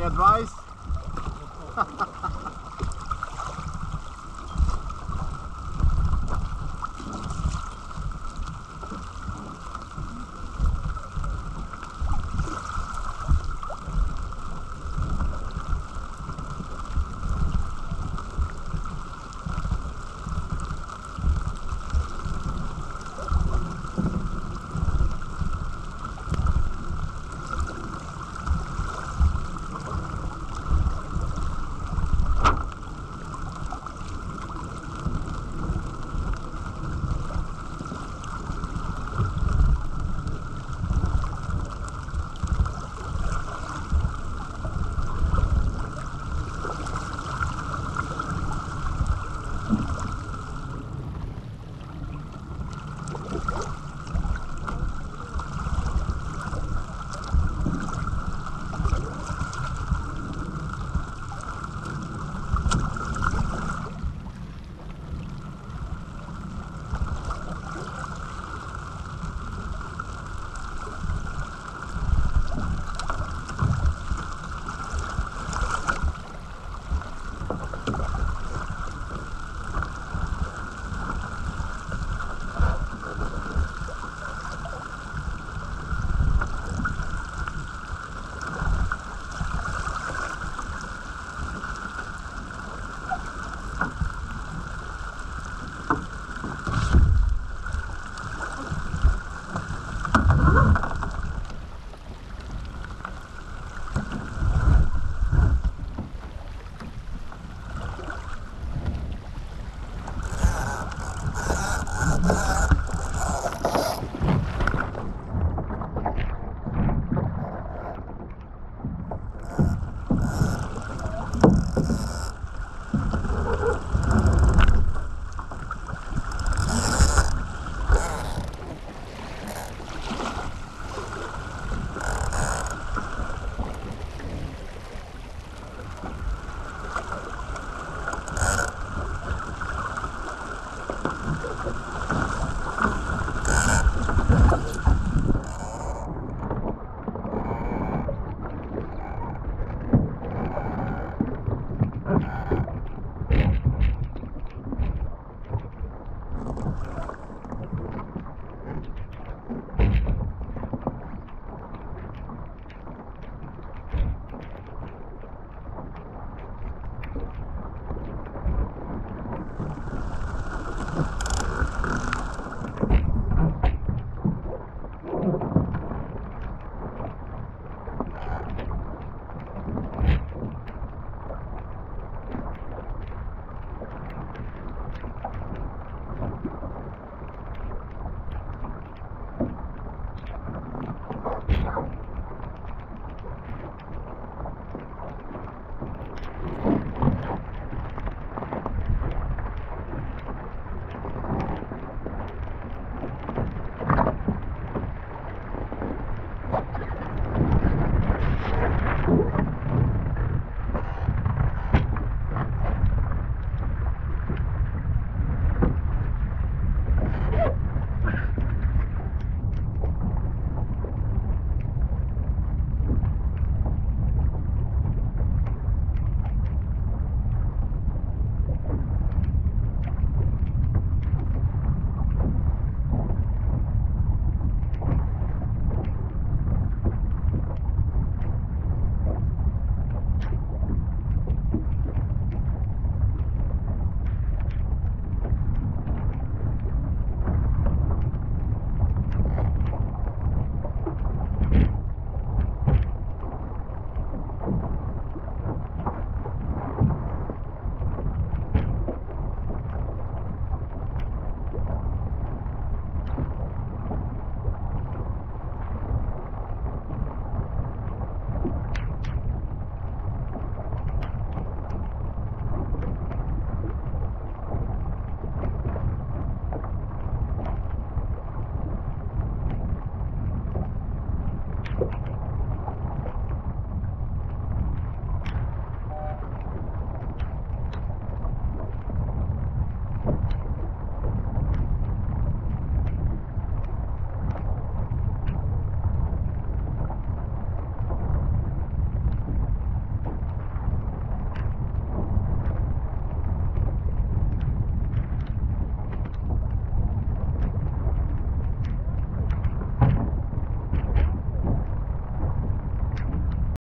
Any advice?